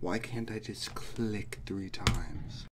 Why can't I just click three times?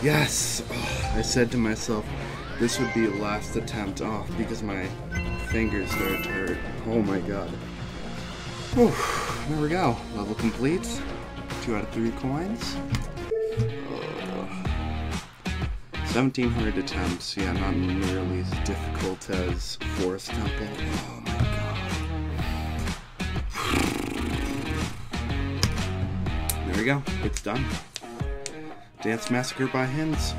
Yes! Oh, I said to myself, this would be the last attempt off because my fingers started to hurt. Oh my god. Whew, there we go. Level complete. Two out of three coins. Oh. 1700 attempts. Yeah, not nearly as difficult as Forest Temple. Oh my god. There we go. It's done. Dance Massacre by Hinds.